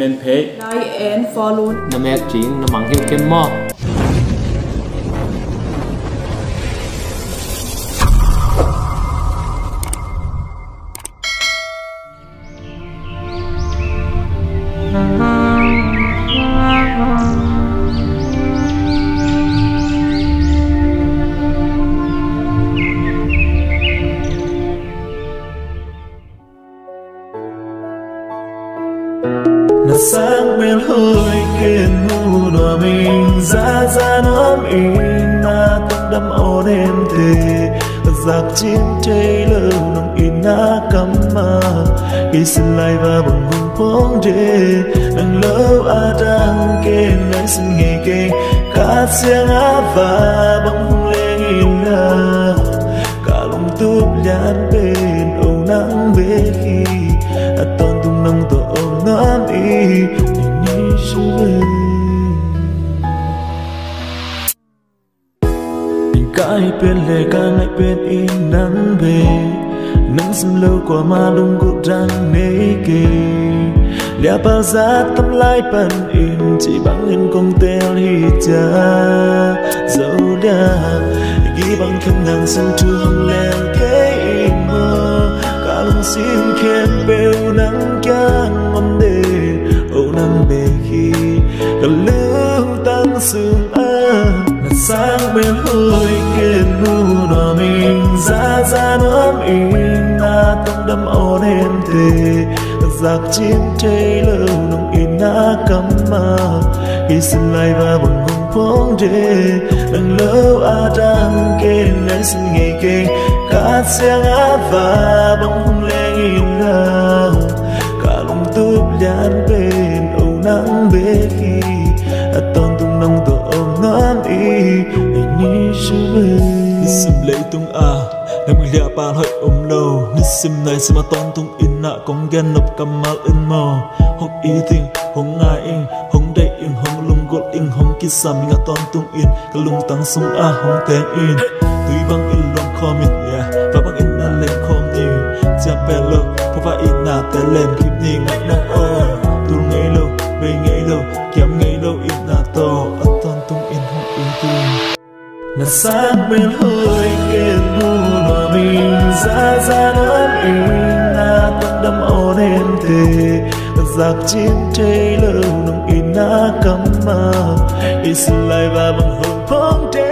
men pe lai en follow na mek jing na kem mo. Xin lại và bằng vùng phong đê đằng lâu a đang kê nên xin nghề kê cá xiang á và bằng vùng lên in na cả lòng túp nhãn bên âu nắng bê khi. À toàn tung nông tổ ôm ngắm y, nhìn như về mình cái bên lệ ca ngay bên in nắng về nắng xâm lâu qua ma lung cụ răng nê kê lia bao giá tâm lai pan in chỉ bằng in công tel hi cha. Dấu đa ghi bằng khăn nàng sân trường lèn kế mơ. Cả lòng xin khen bêu nắng chang ngon đề âu nắng bề khi cả lưu tăng sương a. Là sáng bên hơi kiên nu đỏ mình ra ra nó in tâm đâm ôn em thề. Giặc chiến chơi lâu nồng in na cắm mà khi xin lại và bằng hùng phong đê đằng lâu a đang kê nên xin nghề kê. Cả xe ngã và bằng hùng lên in nào cả lòng túp đàn bên, âu nắng bê khi. À, toàn tung nông tổ ôm ngắm y, hình như chưa về. Sim lấy tung à nam lia pan ôm đầu lo ni này nai mà toàn tung in na ghen gen nop mà in mờ hok ý tình hong ngai in hong dai in hong lung gol in hong ki mình ngã toàn tung in kalung tang sung a hong ten in tui bang in long comment ya và bang in na lên kom ni cha pe lo pa pa in na te lên kip ni ngai na o tu ngai lo be ngai lo kiam ngai lo in na to là sát bên hơi kiên nu mà mình ra ra nón ina na tâm đâm ôn em thề giặc chim chơi lâu nồng in na cắm mà đi xin lại và bằng hồn phong thế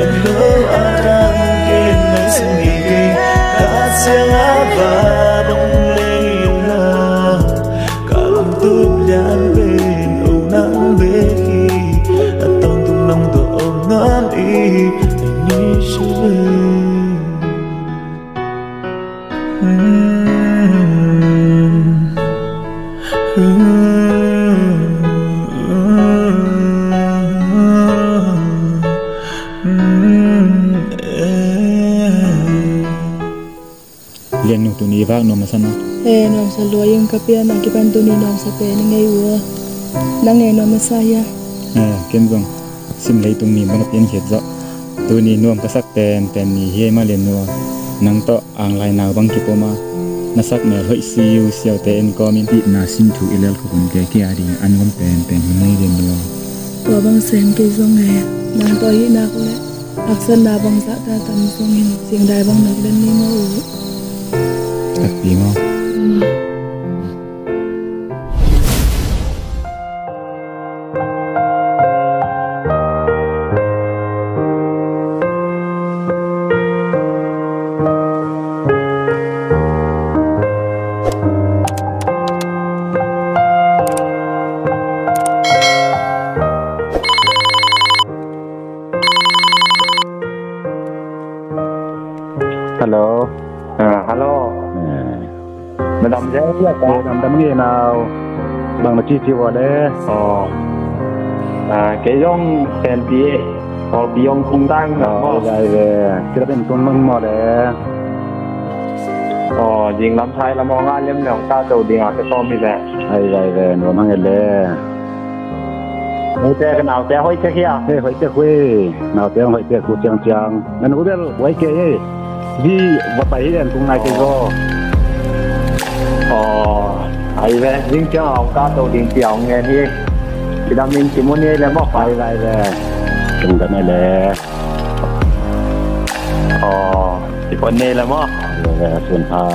em lỡ a đang kiên ngày xin nghỉ kinh đã xe ngã và đông lên là cả lòng túp nhãn bên, âu nắng bên. Ni masana e nom sa lo yung kapia na kipan tu ni nom sa pe ni ngai wo nang e nom sa ya eh ken zong sim lấy tung ni mana pian hiet zo tu ni nuam ka sak ten ten ni he ma len no nang to ang lai naw bang ki poma na sak me hoi si yu siao te en ko min na sim thu ilal ko kun ke ki ari an ngom pen pen ngai len no to bang sen ke zong e nang to hi na ko le aksan na bang sa ta tam zong hin sing dai bang nak len ni mo u tak pi chi chi vào đây. Ờ, à, cái dòng tiền bia, có bia cung tăng. Ờ, vậy về. Cái đó bên con mừng mò đấy. Ờ, riêng lắm sai là mong ai liếm lòng ta đầu điện ngọt cái tôm đi về. Ai vậy về, nó mang cái lệ. hồi thế cái nào trẻ hồi thế kia? thế hồi tiếc quê. Nào trẻ hồi tiếc cụ chang chang. Nên cũng biết hồi kê ấy. Vì vật bày hiện cùng này cái go. Ờ, phải về nhưng chưa học cao tổ điện tiểu nghe đi. Thì đam mình chỉ muốn nghe là mất phải lại về. Chúng ta này là ờ thì con nghe là mất về xuân hà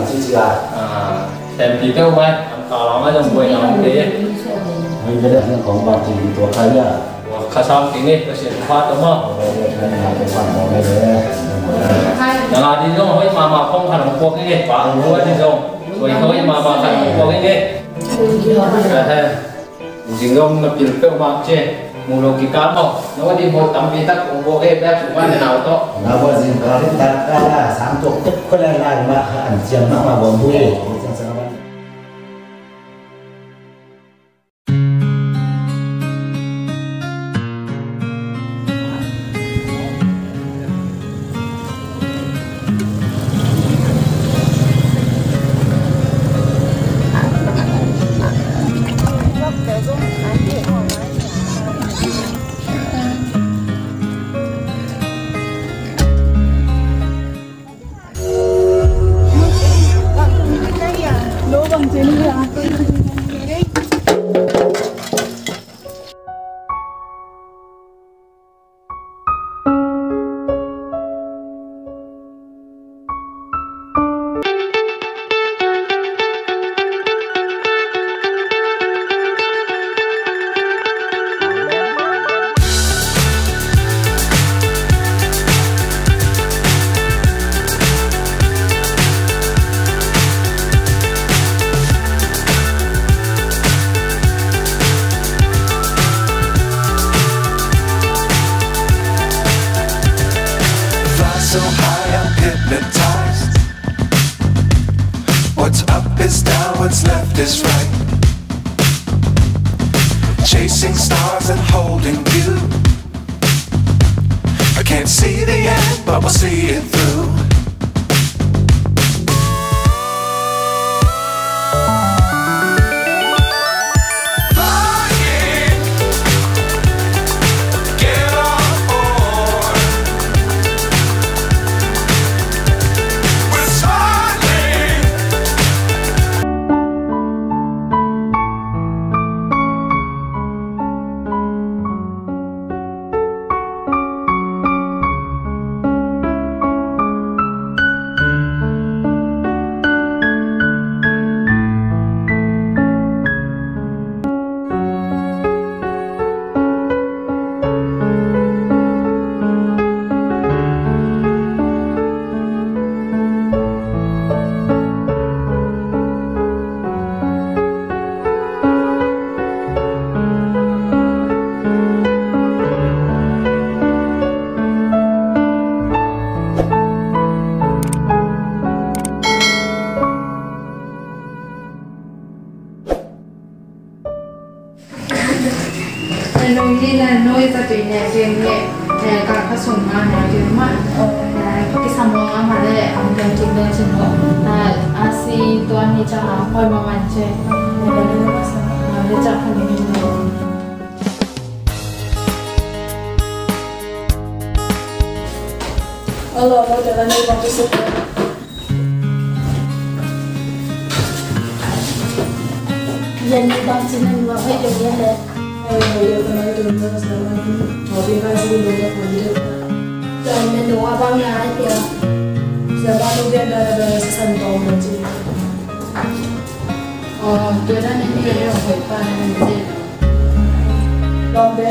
你自己来。啊，但比较快，打了那种不会那么累。我觉得那红包自己多开点。我看上今天不是发的吗？我我看那个发我那个。然后你用会慢慢放开龙波给你，把龙波这种，所以会慢慢开龙波给你。哎，你用那边标嘛，姐。mulo ki cũng vô di mo tambi tak umbo nào ba cuma có gì na đến zin ka ta ta sam to ko la la ma ăn siam na ma bo bu but.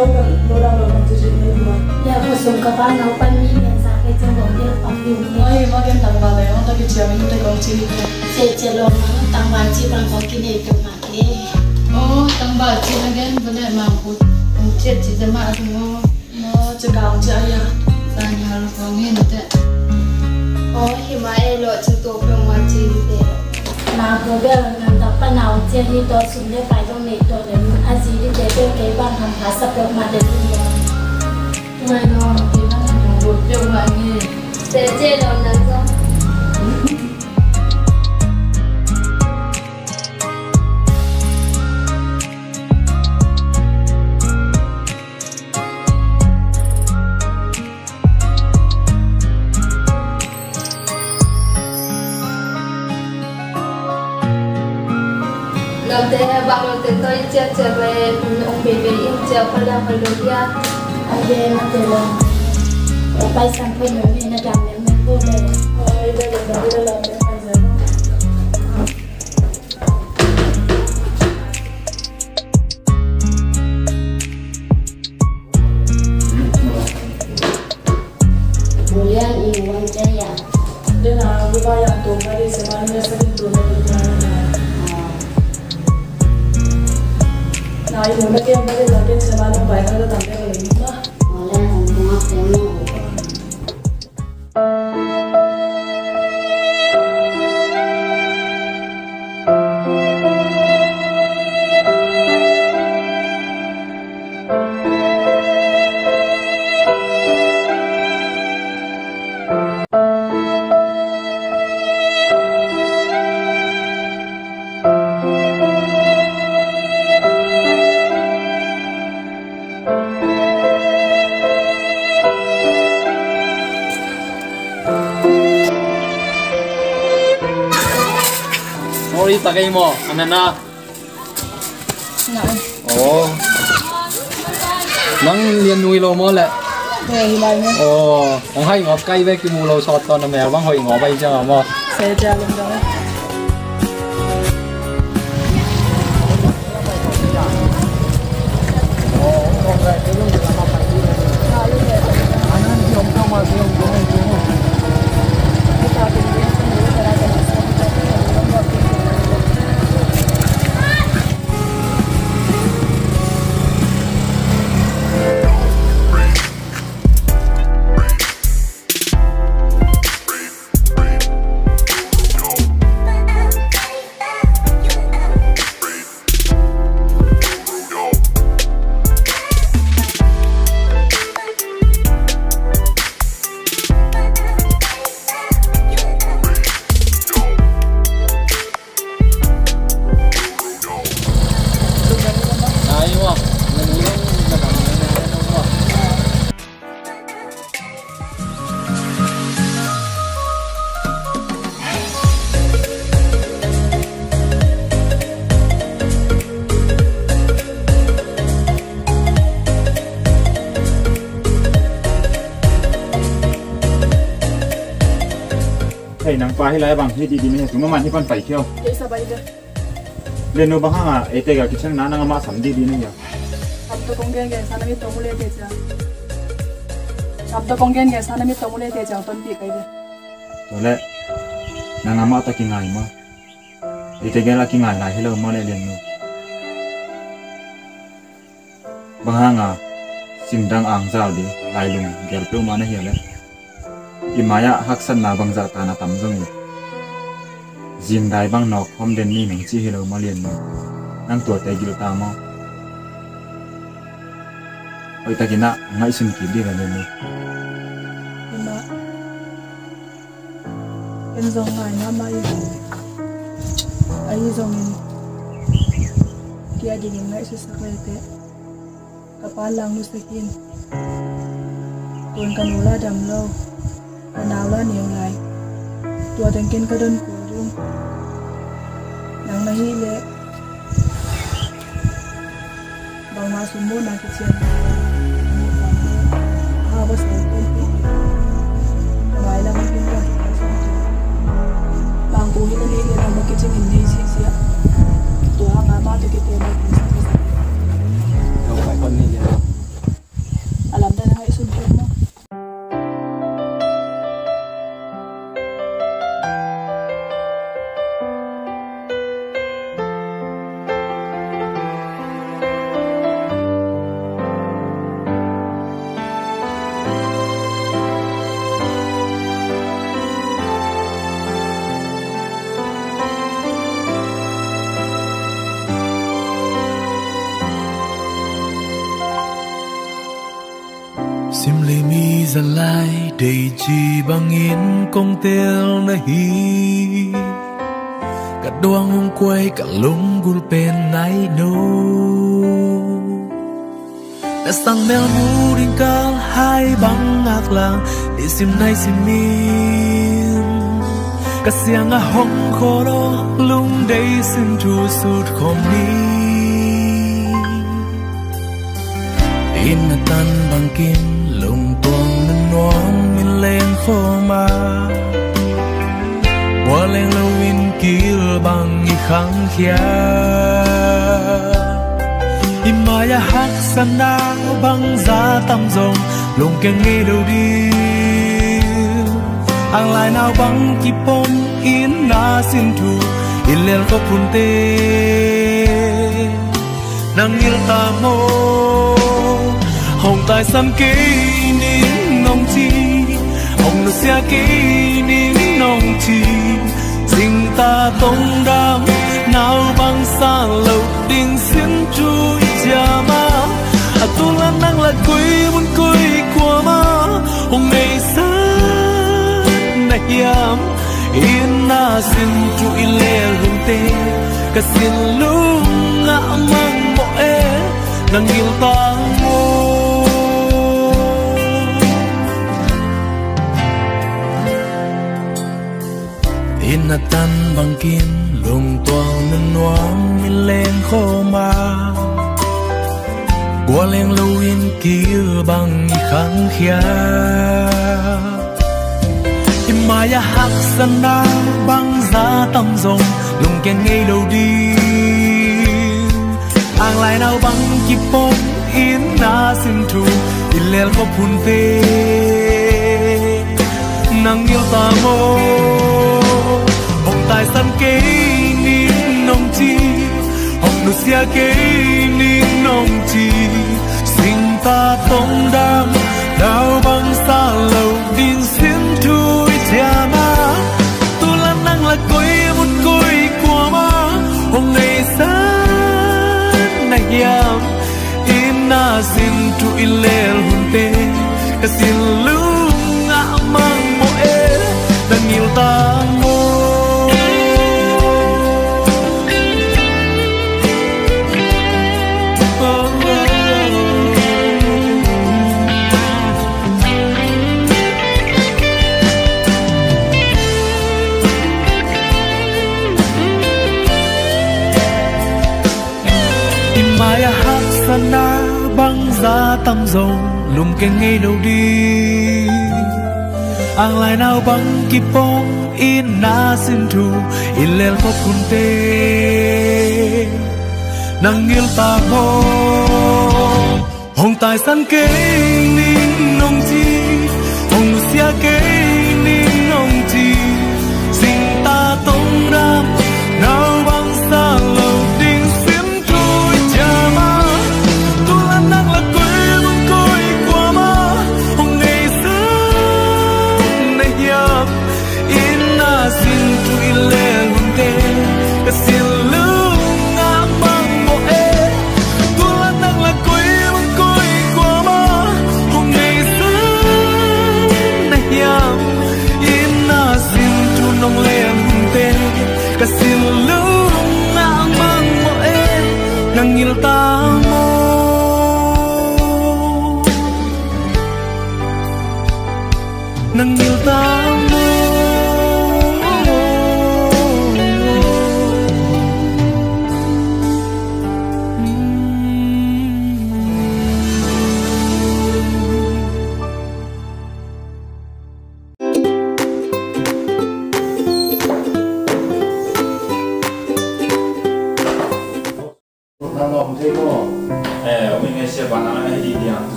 đâu cần có sung cả ba nấu bánh mì miền cái trong vòng đi học đi cái tăng vào đấy ông ta cái chiều mình tôi còn chỉ đi sẽ tăng vào chỉ bằng có kinh nghiệm được mà thế ô tăng vào chỉ là cái vấn không nó chỉ cao chỉ ai à là nhà lúc đấy ô thì mà lo chỉ tôi không mà chỉ đi mà bố bé làm tập nào chơi đi tôi xuống để phải trong này, tôi để า No, cakap bên ayah. Tanya hàng ngomongin deh. Oh, hima đến cukup ngoài wajib deh. Nah, gue nanti apa nau jadi to sumber pai dong lagi. Seje lo nanti. Đầu tiên bạn đầu tiên tôi chia sẻ về ông bị bị im chia phần là phần đầu tiên anh về nó từ lần để bay sang phần nữa thì nó làm để mình Sorry tagay mo, ano na? Oo. Nang lian nuôi lo mo lẹ. Nghe hilai ni. Ồ, ông hay ngọt cây với cái mù lâu sọt to là mẹ băng hồi ngọ bay cho mà. Saya jalan dah. Ay Hey, nang pa hilay bang hi di di ni tuma man hi pan pai kyo. Dia sabai dah. Le no bang ha e te ga kichang na na ma sam di di ni ya. Sabtu konggen ke sana mi tomule de ja. Sabtu konggen ke sana mi tomule de ja ton pi kai de. To le na na ma ta ki ngai ma. E te ga la ki ngai lai hello ma le le no. Bang ha nga sim dang ang zao di lai lung gel pe ma na hi le. Imaya haksan na bang za ta na tam zong ni. Jing dai bang nok hom den ni nang chi hello ma le ni. Nang tua te gil ta ma. oi ta takina ngai sun ki di ga ne ni. Ima. En zong ngai na ma mai ai zong in kia di ni ngai su sak le te. Kapal lang nu sakin tuan kanula dam lo kanaw la niyo lai tua tangkin ka don ko dung. Nang nahi le bang ma sumo na kitchen ha ba mi lai đầy chi bằng yên công tiêu na hi. Cả đoang hung quay, cả lung gul pen nai no đã sang mel mu đinh cao, hai băng ngạc lang để sim nay sim min cả xiang a hong khó đó, lung đây sim chu sút khom ni. In na tan bằng kim kil bang i khang khia imaya hak sana bang za tam zong lung keng nghe đâu đi ang lai nào bang ki pom in na sin thu, in lel ko pun te nang il ta mo hồng tài sam kỹ nín nông chi, hồng nó xia kỹ nín nông chi. Tình ta tông đam nào bằng xa lâu đình xin chui cha ma. À tu lan năng là quý muốn quý của ma. Hôm nay xa này yam yên na xin chui lê hùng tê. Cả xin lúc ngã mang bộ e nàng yêu ta À na tan bang kin lung tuang nan nuang min leng kho ma. Qua leng lu in kia bang i khang khia Imaya hak sana bang za tâm rong lung ken ngay đâu đi. Ang lai nào bang ki pom in na sin thu lel ko phun te nang yêu ta mo tài san kế nín nông chi hồng nụ xia kế nín nông chi. Ngay đầu đi. Ang lai nào băng ki pong in na sin thu in lel ko kun te nang il ta mo hong tai san ke ning nong chi hong sia ke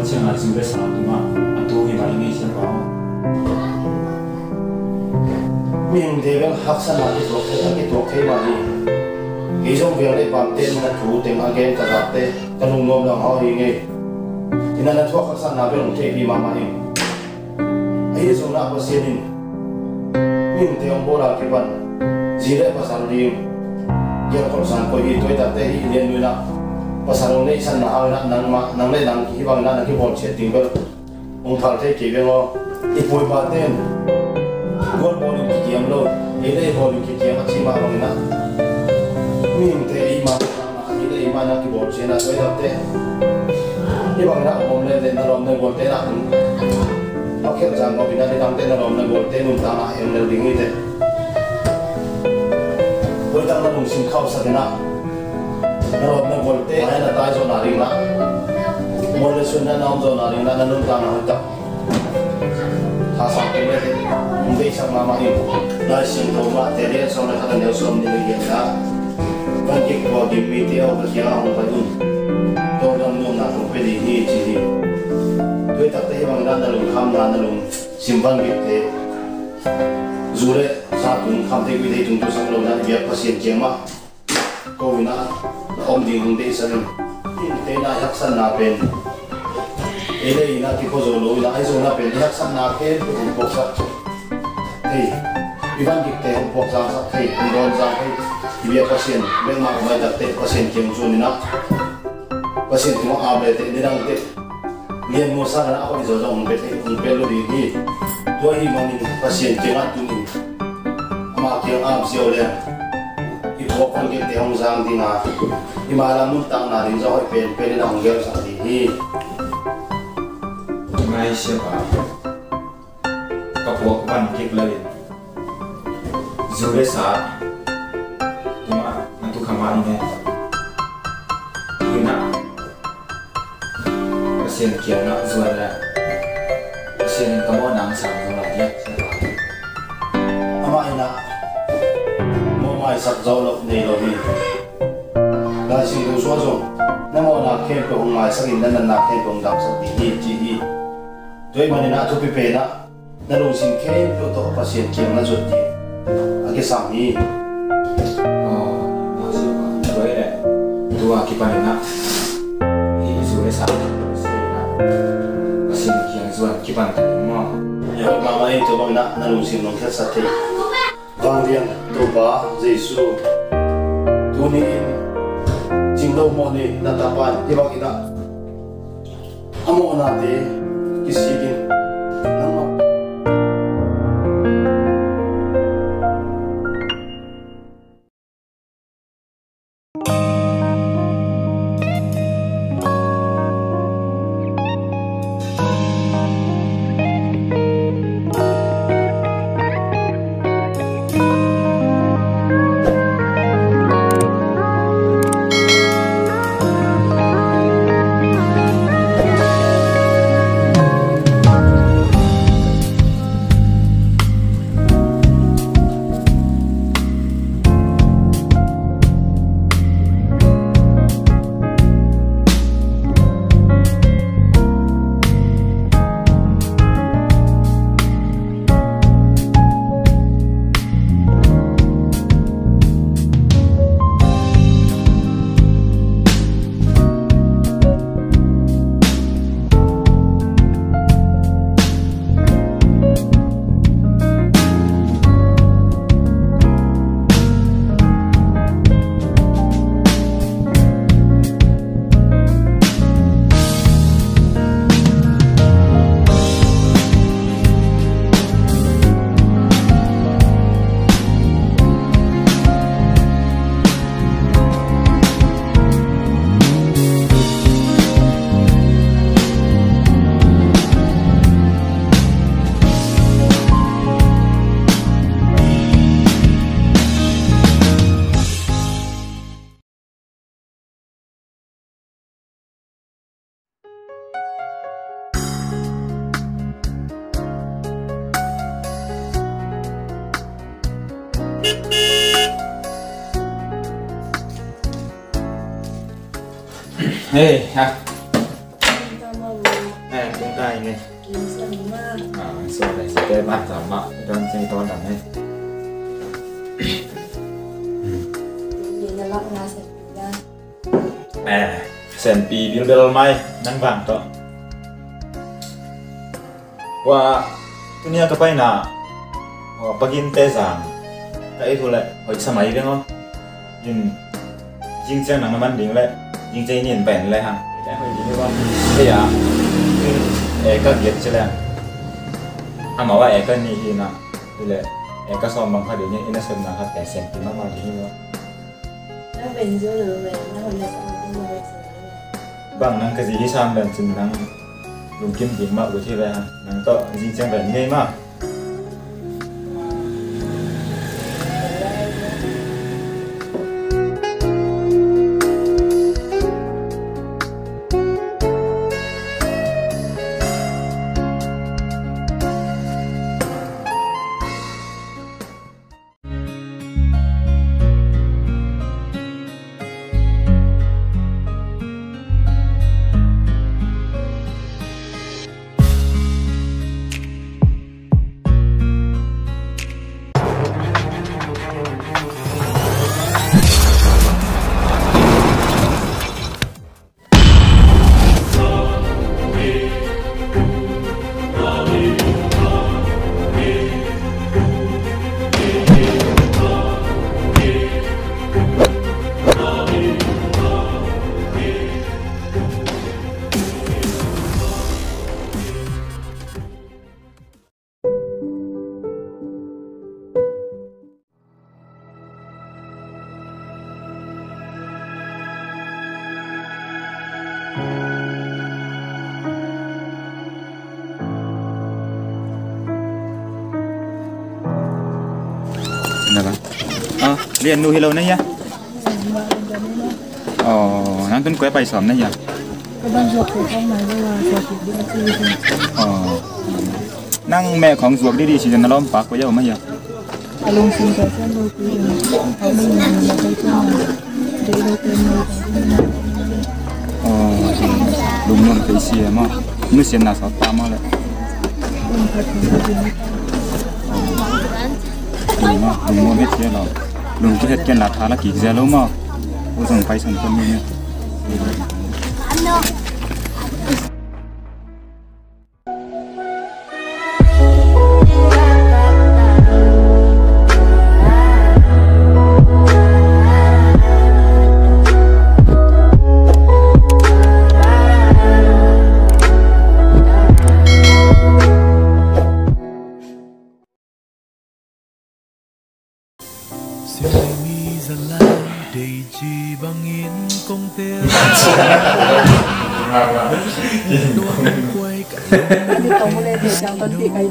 mà ông mang lo chuyện là dù cái sao tu mà anh tu hi mai ngai sia bao. Mình thì vẫn học sinh là cái thuộc cái cái thuộc thế mà đi. Cái trong việc này bằng tên là chủ tình anh em cả gặp tên, cái nông nông là họ gì nghe. Thì nên là thuộc học sinh là vẫn thế vì mà mà đi. Ấy dùng là có xin mình thì ông bố là cái phần gì đấy mà sao đi. Giờ còn sang coi đi tôi đặt đây liền nuôi là. Mà sao này sang nào là nang ma nang này nang cái bằng là cái bọn chết tình vậy. Ông thằng thế kỹ về ngó. Ít bồi ba tên. Gol mo ni kikiam lo. Ile mo ni kikiam at si marong na. Min te ima na ile ima na kibol siya na so ite. Ibang na mo le den na rom na gol te na kun. Bakit jang mo bị nang đi đăng tên na gol te gọi tên na ta na em đều đứng như thế mong sim là sa na. Na rom na nào te ay na tayo so na ring na. Mo le sun na na om na nun ta na hita. Hasak ke le mungkin sang mama ibu lai sim to ma te le so na ka ne so ni le na kan ki ko di mi te o ka ya hong pa dun to dam no na ko pe di hi chi di tu ta te bang dan lu kham dan lu sim ban ki te zu sa tun kham te wi te tun tu sang lo na ya pa sien ma cô na om di hung de sa ni na yak san na pen ele ina ki ko zo rồi ina ai zo na pen yak san na ke ko ko sa thì ủy ban kịch tế hồng giang sắc thì ông đòn giang thì thì bây pasien bên mà mai đặt tế pasien kiếm na nè pasien thì mà áp tế đi đăng tế liền mua sang là áo đi rồi dòng về thì bên luôn đi đi tôi hi mà mình pasien kiếm ăn tu mình. Mà kiếm áp siêu lên thì con phân kịch tế hồng giang thì mà thì mà là muốn tăng là đến rồi bên bên đi hồng ghép sang thì hi sẽ sia bao. cuộc văn kịch lai. Dù á, anh Tu ma nantu nè ini. Ina. Pasien kia na zuan la. Pasien kamu nang sang zuan sáng dia. ama mo mai sak zo lo nei lo hi la sing du so zo na mo na khem ko hong mai sakin nan na khem ko dam sak hi chi hi toy mani na to pi pe na na lo sing khem ko to pasien kiem na zot ti age sam hi Oh, masih apa? Dua ini. Dua kipan na. Hi dù cái sa. Pasien kia zuan kipan tadi mo. ya ma mai to bang na na lo sing no khat sa ti vang rian to ba jesu tu ni in jing lo mo ni na ta pan i bang ina amo na te Ha. Eh, cũng tay này. À, sau này sẽ cái bạn giảm mạo cho chơi to đẳng này. À, sen pi bil bel mai nang vàng to. Wa tunia kapai na. Wa pagin te zang. Ka itu le, hoi samai ke no. Yin jing chang nang man ding le nhưng chơi nhìn bèn lại hả? À, cái hồi gì nữa bây giờ e có việc chứ là anh mà là e có như thế nào thì là e có xong bằng hai đứa nó innocent là hết để xem thì nó mà thì như vậy. Nó bền dữ lắm về nó hồi nào cũng bền bằng năng cái gì đi sang bền chừng năng dùng kim kiếm mạo của chị về năng tội gì chẳng bền ngây mà. นะครับเรียนนูฮิโลนี่ยะอ๋อนั่นต้นกล้วยไปสอมนี่ยะบ้นี่ยอ๋อนั่งแม่ของสวกดีดีสิจันล้อมปากไว้เยอะไหมยะลงสินแต่เส้นโลกีเขาไม่มีไม่ใช่เจ้าเดี๋ยวเราเป็นมืออ๋อลุงนนท์ไปเสียมากมือเสียหนาสอวตามมาเลย mà, đúng mua hết kia rồi. Đúng cái hết kia là thả là kỳ ra lâu mà. Ô rằng phải sẵn tâm mình. Siêu still นี่ตรงเลยเด็กจังตอนที่ไอ้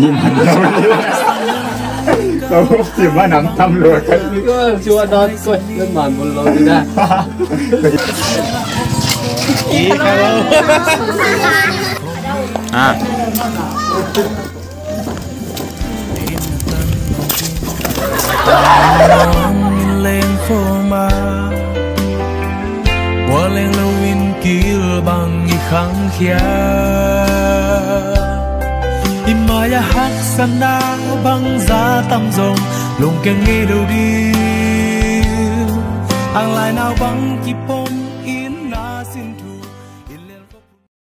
นี่มันเราเรียกเราสิว่าน้ำตำรวจกันก็ชัวร์ดอนกวยเล่นหมานบนรถนะอีกแล้วอะเลงโฟมา bằng y khăng khia Imaya hak sana băng giá tâm rồng, lùng keng nghe đâu đi ang lại nào băng kịp